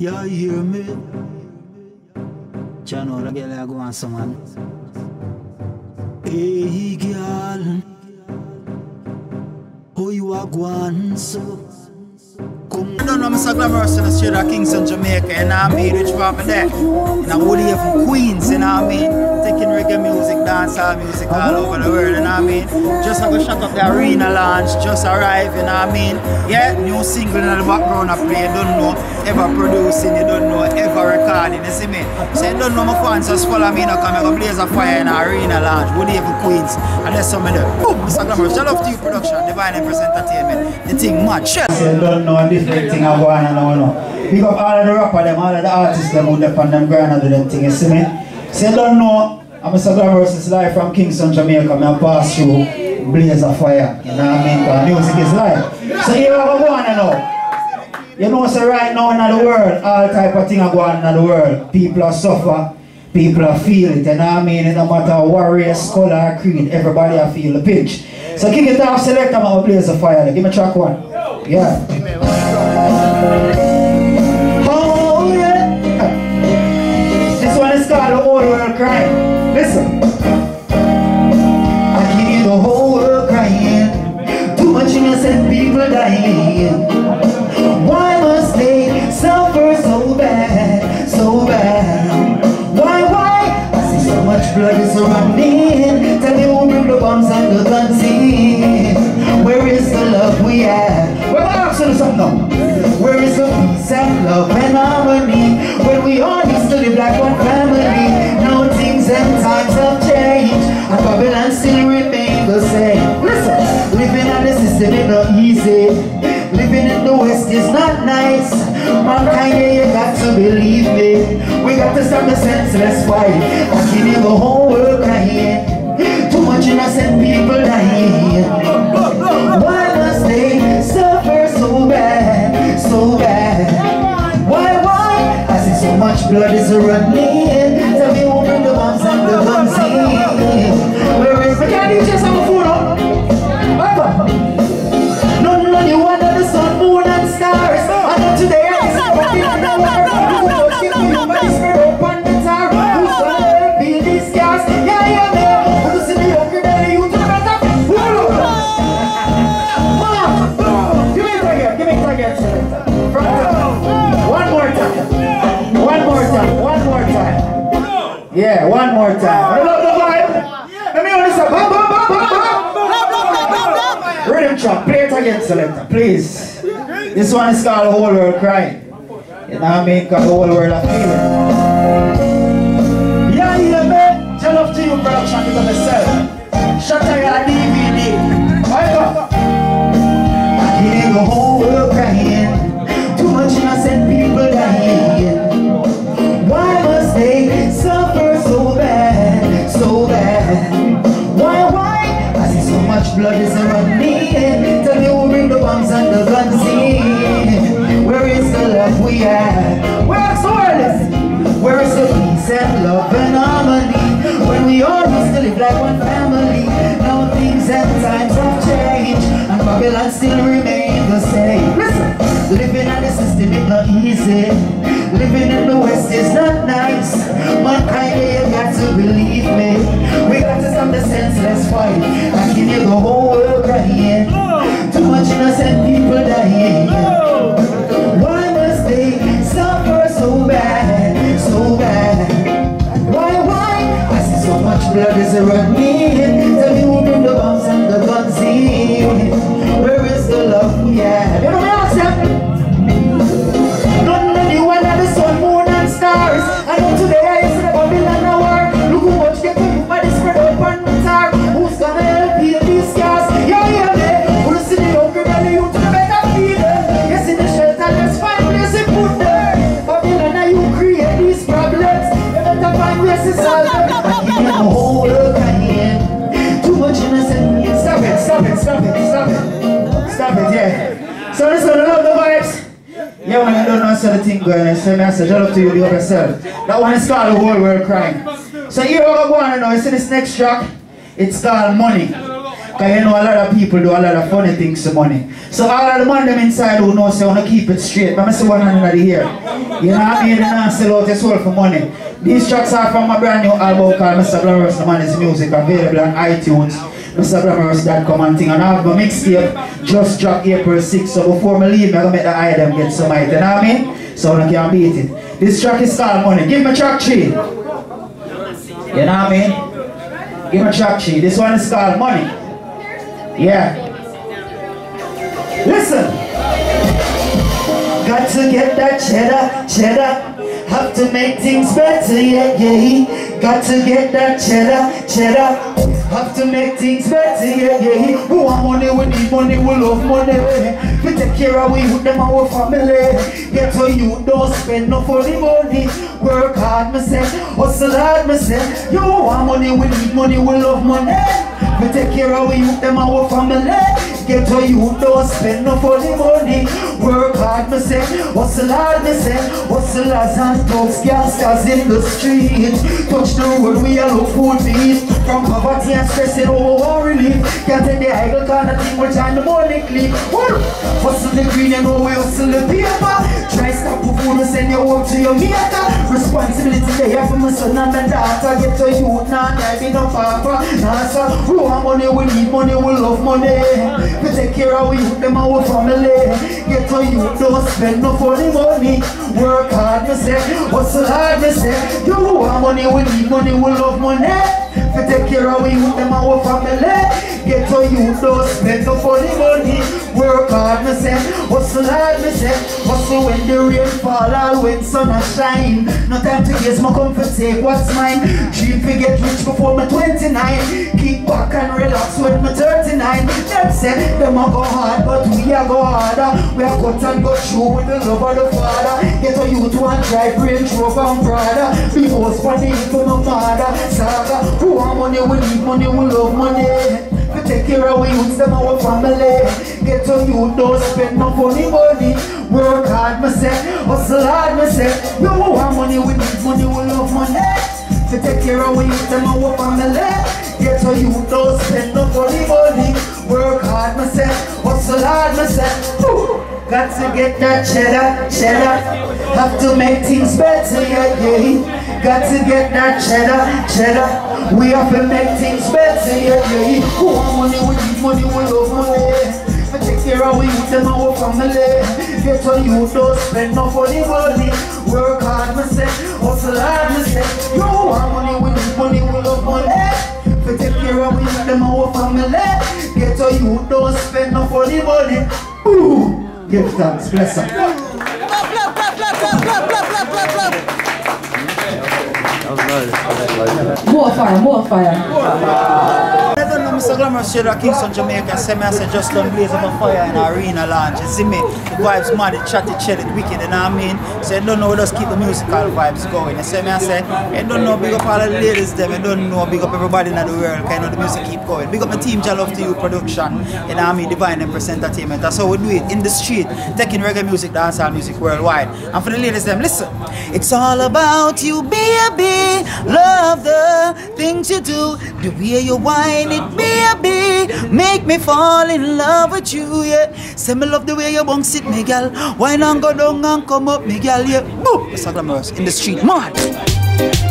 You hear me? Know the girl I go on some man. Hey girl, how you are so? Don't know, Mr. Glamarus in the street of Kingston, Jamaica, you know what I mean? Which part of there? And I'm Woody from Queens, you know what I mean? Taking reggae music, dancehall music all over the world, you know what I mean? Just have a shot of the arena lounge, just arrive, you know what I mean? Yeah, new single in the background I play, you don't know, ever producing, you don't know, ever recording, you see me? So you don't know my fans, just follow me, you know, come here, blaze a fire in the arena lounge, from Queens, and there's some of them. Boom, Mr. Glamarus, Jah Love to You production, Divine Empress Entertainment, the thing mad, shit. You don't know different thing I go on and on. No. Pick up all of the rapper them, all of the artists them who depend them grind and do them thing, you see me? So you don't know, I'm Mr. Glamarus is live from Kingston, Jamaica, I pass through blaze of fire, you know what I mean? Because music is live. So here I go on now. You know, so right now in the world, all type of thing are going on in the world. People are suffer, people are feel it, you know what I mean? It no matter warrior, scholar, creed, everybody are feel the pinch. So kick it off, select them and blaze of fire. Give me track one. Yeah. Oh system is not easy. Living in the West is not nice. Mankind, yeah, you got to believe me. We got to stop the senseless fight. I can hear the whole world crying. Too much innocent people dying. Why must they suffer so bad, so bad? Why, why? I see so much blood is running. One more time. One more time, one more time. Yeah, one more time. I love the vibe. Let me only say, bam, bam, bam, bam, bam. Rhythm chop, play it again, selector, please. This one is called Whole World Crying. You know what I mean? Cause the whole world are feeling. Yeah, yeah, man. Tell off to you, production, because myself. Shut your DVD. I go. I hear the Things and times have changed. And Babylon still remain the same. Listen, living in the system is not easy. Living in the West is not nice. Mankind, you got to believe me. We got to stop the senseless fight. I can hear the whole world crying. Too much innocent people dying. Why must they suffer so bad, so bad? Why, why? I see so much blood is running. Me better find ways to solve them. I give you the whole world crying. Too much innocent. Stop it, stop it, stop it, stop it. Stop it, yeah. So go to love the vibes. Yeah, when you don't know the thing going, so me I say, shout out to you, the other self. That one is called The Whole World Crying. So here we go on now, you see this next track? It's called Money. Because you know a lot of people do a lot of funny things for money. So all of the man them inside who know say wanna keep it straight. But I see one hand in. You know what I mean? They not sell out your soul for money. These tracks are from my brand new album called Mr. Glamarus The Man's Music available on iTunes. MrGlamarus.com and thing. And I have my mixtape just dropped April 6th. So before me leave, I'm gonna make the item get some height. You know what I mean? So I can't beat it. This track is called Money. Give me track three. You know what I mean? Give me track three. This one is called Money. Yeah. Listen. Got to get that cheddar, cheddar. Have to make things better, yeah, yeah. Got to get that cheddar, cheddar. Have to make things better, yeah, yeah. We want money, we need money, we love money. We take care of we with them our family. Get to you, don't spend no the money. Work hard, say, hustle hard, say. You want money, we need money, we love money. We take care of with them our family. Get to you, don't spend no for the money. Work hard, me say. Hustle hard, me say. Hustlers and thugs, gangsters in the street. Touch the road, we all look food to eat. From poverty and stress, over relief. Can't take the idle kind of thing, we're trying to money click. Hustle the green, you know we hustle the paper. Try stop the food and send your work to your maker. Responsibility they have for my son and my daughter. Get to you, nah, nah, be no papa. Nah, sir, we want money, we need money, we love money. We take care of we them our family. Get to you, don't spend no funny money. Work hard, say. Hustle hard, say. You want money, we need money, we love money. We take care of we them our family. Get to you, don't spend no funny money. Work hard, me say. Hustle hard, me say. Hustle when the rain fall, all when sun a shine. No time to guess my comfort, take what's mine. Dream to get rich before me 29. Keep back and relax when me 39. Them say them a go hard, but we a go harder. We a cut and go through with the love of the Father. Get a youth one drive Range Rover and Prada. Be most funny for my father. Saga, who want money, we need money, we love money. We take care of we youths, them our family. Get to you, don't spend no funny money. Work hard, me say. Hustle hard, me say. You want money, we need money, we love money. To take care of we youths, them our family. Get to you, don't spend no funny money. Work hard, me say. Hustle hard, me say. Got to get that cheddar, cheddar. Have to make things better, yeah, yeah. Got to get that cheddar, cheddar. We are to make things better, yeah, yeah. Who want money, we need money, we love money. I take care of we youth and our family. Get on you, don't spend no funny money. Work hard, we say, hustle hard, we say. You want money, we need money, we love money. I take care of we youth and our family. Get on you, don't spend no funny money. Ooh, give thanks, bless Blah blah blah blah blah blah blah blah blah. 莫凡，莫凡呀！Don't Mr. Glamarus straight out Kingston, Jamaica. Say me, I say just done blaze up a fire in arena lounge. You see me? The vibes mad, it chatty, chill, it wicked, you know what I mean? Say, don't know, just keep the musical vibes going. You see me, I say, you don't know, big up all the ladies them, you don't know, big up everybody in the world, kind of the music keep going. Big up my team, Jah Love to You production, you know what I mean? Divine Empress Entertainment. That's how we do it, in the street, taking reggae music, dancehall music worldwide. And for the ladies them, listen. It's all about you, baby. Love the things you do, the way you whine it, baby. Make me fall in love with you, yeah. Say me love the way you bounce it, me gal. Why not go down and come up, me gal, yeah. Boom. Mr. Glamarus in the street, mad.